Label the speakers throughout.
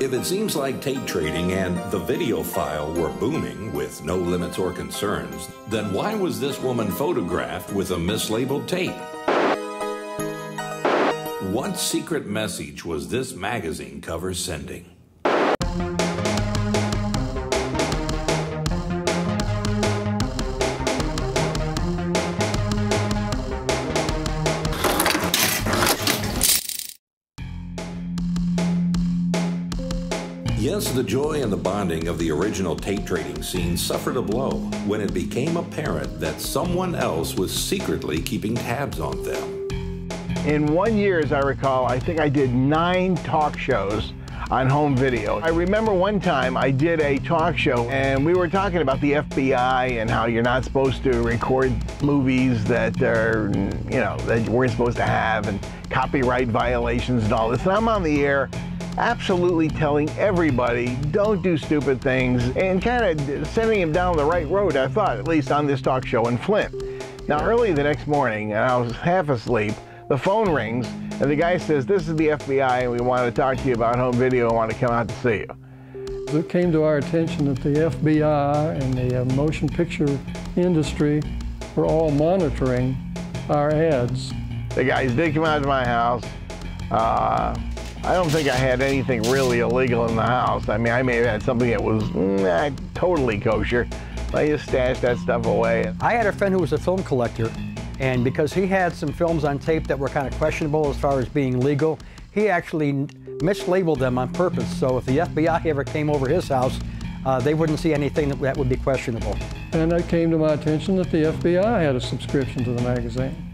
Speaker 1: If it seems like tape trading and the Videophile were booming with no limits or concerns, then why was this woman photographed with a mislabeled tape? What secret message was this magazine cover sending? Yes, the joy and the bonding of the original tape trading scene suffered a blow when it became apparent that someone else was secretly keeping tabs on them.
Speaker 2: In one year, as I recall, I think I did nine talk shows on home video. I remember one time I did a talk show and we were talking about the FBI and how you're not supposed to record movies that are, you know, that you weren't supposed to have and copyright violations and all this. And I'm on the air absolutely telling everybody don't do stupid things and kind of sending them down the right road, I thought, at least on this talk show in Flint. Now, early the next morning, and I was half asleep, the phone rings and the guy says, This is the FBI and we want to talk to you about home video and want to come out to see you.
Speaker 3: It came to our attention that the FBI and the uh, motion picture industry were all monitoring our ads.
Speaker 2: The guys did come out to my house. Uh, I don't think I had anything really illegal in the house. I mean, I may have had something that was mm, totally kosher. I just stashed that stuff away.
Speaker 4: I had a friend who was a film collector, and because he had some films on tape that were kind of questionable as far as being legal, he actually mislabeled them on purpose. So if the FBI ever came over his house, uh, they wouldn't see anything that, that would be questionable.
Speaker 3: And it came to my attention that the FBI had a subscription to the magazine.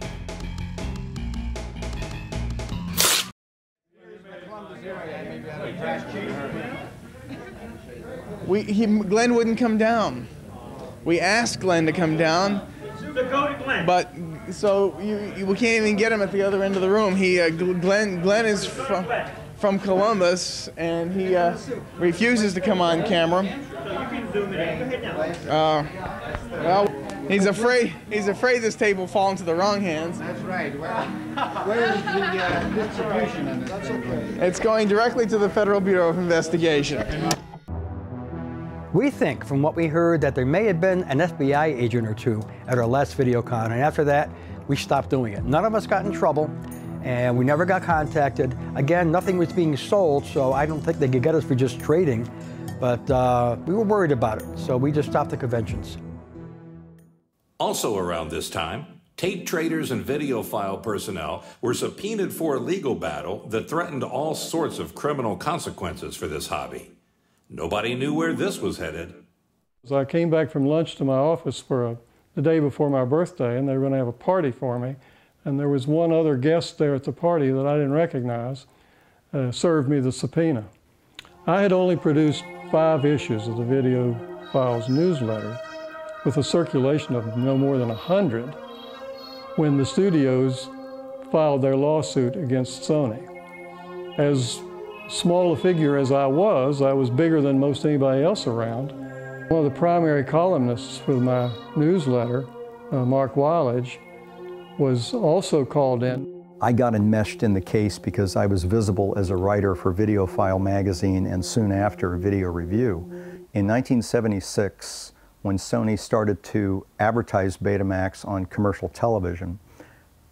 Speaker 5: We, he, Glenn wouldn't come down. We asked Glenn to come down, but so you, you, we can't even get him at the other end of the room. He uh, Glenn Glenn is from from Columbus and he uh, refuses to come on camera. Uh, well, he's afraid he's afraid this table will fall into the wrong hands.
Speaker 6: That's right. Where, where is the uh, distribution on this? That's okay.
Speaker 5: It's going directly to the Federal Bureau of Investigation.
Speaker 4: We think from what we heard that there may have been an FBI agent or two at our last video con, and after that, we stopped doing it. None of us got in trouble, and we never got contacted. Again, nothing was being sold, so I don't think they could get us for just trading, but uh, we were worried about it, so we just stopped the conventions.
Speaker 1: Also around this time, tape traders and Videophile personnel were subpoenaed for a legal battle that threatened all sorts of criminal consequences for this hobby. Nobody knew where this was headed.
Speaker 3: So I came back from lunch to my office for a, the day before my birthday, and they were going to have a party for me. And there was one other guest there at the party that I didn't recognize, uh, served me the subpoena. I had only produced five issues of the Video Files newsletter with a circulation of no more than 100 when the studios filed their lawsuit against Sony. As small a figure as I was, I was bigger than most anybody else around. One of the primary columnists for my newsletter, uh, Mark Wilage, was also called in.
Speaker 7: I got enmeshed in the case because I was visible as a writer for Videophile magazine and soon after Video Review. In 1976, when Sony started to advertise Betamax on commercial television,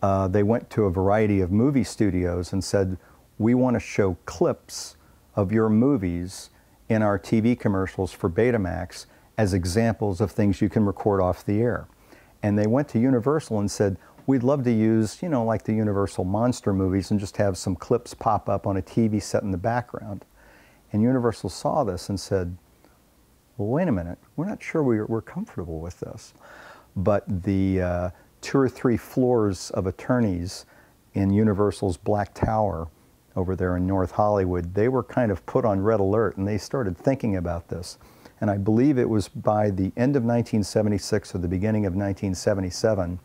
Speaker 7: uh, they went to a variety of movie studios and said, we want to show clips of your movies in our TV commercials for Betamax as examples of things you can record off the air. And they went to Universal and said, we'd love to use, you know, like the Universal monster movies and just have some clips pop up on a TV set in the background. And Universal saw this and said, well, wait a minute, we're not sure we're, we're comfortable with this. But the uh, two or three floors of attorneys in Universal's Black Tower over there in North Hollywood, they were kind of put on red alert and they started thinking about this. And I believe it was by the end of 1976 or the beginning of 1977,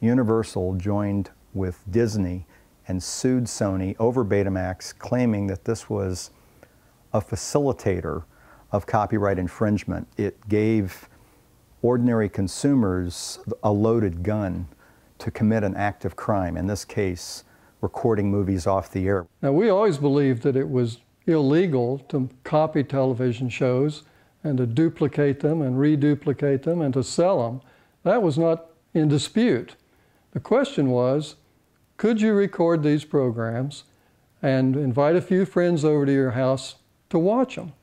Speaker 7: Universal joined with Disney and sued Sony over Betamax, claiming that this was a facilitator of copyright infringement. It gave ordinary consumers a loaded gun to commit an act of crime, in this case, recording movies off the air.
Speaker 3: Now, we always believed that it was illegal to copy television shows and to duplicate them and reduplicate them and to sell them. That was not in dispute. The question was could you record these programs and invite a few friends over to your house to watch them?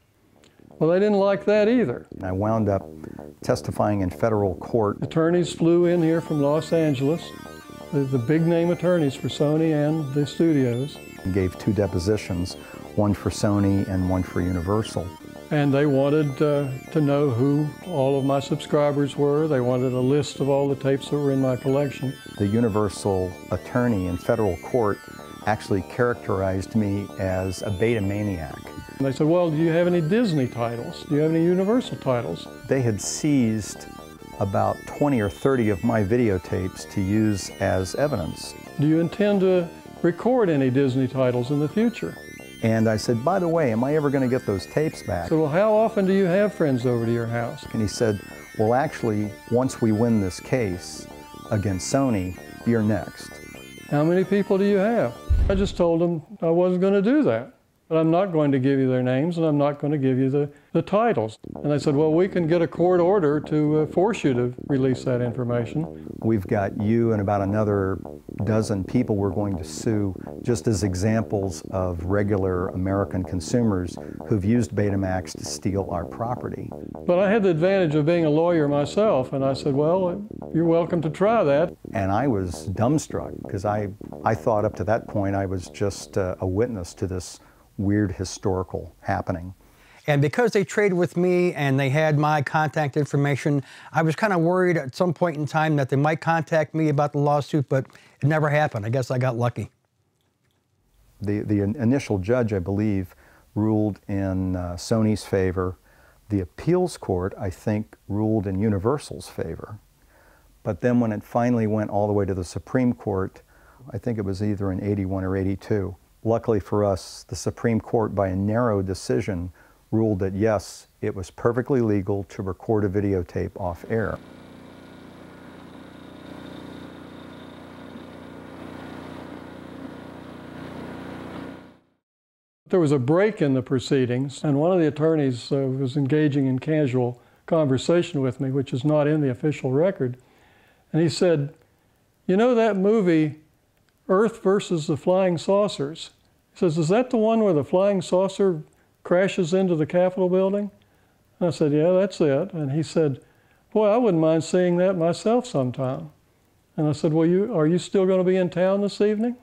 Speaker 3: Well, they didn't like that either.
Speaker 7: I wound up testifying in federal court.
Speaker 3: Attorneys flew in here from Los Angeles, the, the big name attorneys for Sony and the studios.
Speaker 7: Gave two depositions, one for Sony and one for Universal.
Speaker 3: And they wanted uh, to know who all of my subscribers were. They wanted a list of all the tapes that were in my collection.
Speaker 7: The Universal attorney in federal court actually characterized me as a beta maniac.
Speaker 3: And they said, Well, do you have any Disney titles? Do you have any Universal titles?
Speaker 7: They had seized about 20 or 30 of my videotapes to use as evidence.
Speaker 3: Do you intend to record any Disney titles in the future?
Speaker 7: And I said, by the way, am I ever going to get those tapes back?
Speaker 3: So, well, how often do you have friends over to your house?
Speaker 7: And he said, well, actually, once we win this case against Sony, you're next.
Speaker 3: How many people do you have? I just told them I wasn't going to do that. But I'm not going to give you their names and I'm not going to give you the, the titles. And they said, well, we can get a court order to uh, force you to release that information.
Speaker 7: We've got you and about another dozen people we're going to sue just as examples of regular American consumers who've used Betamax to steal our property.
Speaker 3: But I had the advantage of being a lawyer myself, and I said, well, you're welcome to try that.
Speaker 7: And I was dumbstruck because I, I thought up to that point I was just uh, a witness to this weird historical happening.
Speaker 4: And because they traded with me and they had my contact information, I was kind of worried at some point in time that they might contact me about the lawsuit, but it never happened. I guess I got lucky.
Speaker 7: The, the initial judge, I believe, ruled in uh, Sony's favor. The appeals court, I think, ruled in Universal's favor. But then when it finally went all the way to the Supreme Court, I think it was either in 81 or 82, Luckily for us, the Supreme Court, by a narrow decision, ruled that yes, it was perfectly legal to record a videotape off air.
Speaker 3: There was a break in the proceedings, and one of the attorneys uh, was engaging in casual conversation with me, which is not in the official record. And he said, You know that movie, Earth versus the Flying Saucers? Says, Is that the one where the flying saucer crashes into the Capitol building? And I said, Yeah, that's it. And he said, Boy, I wouldn't mind seeing that myself sometime. And I said, Well, you, are you still going to be in town this evening?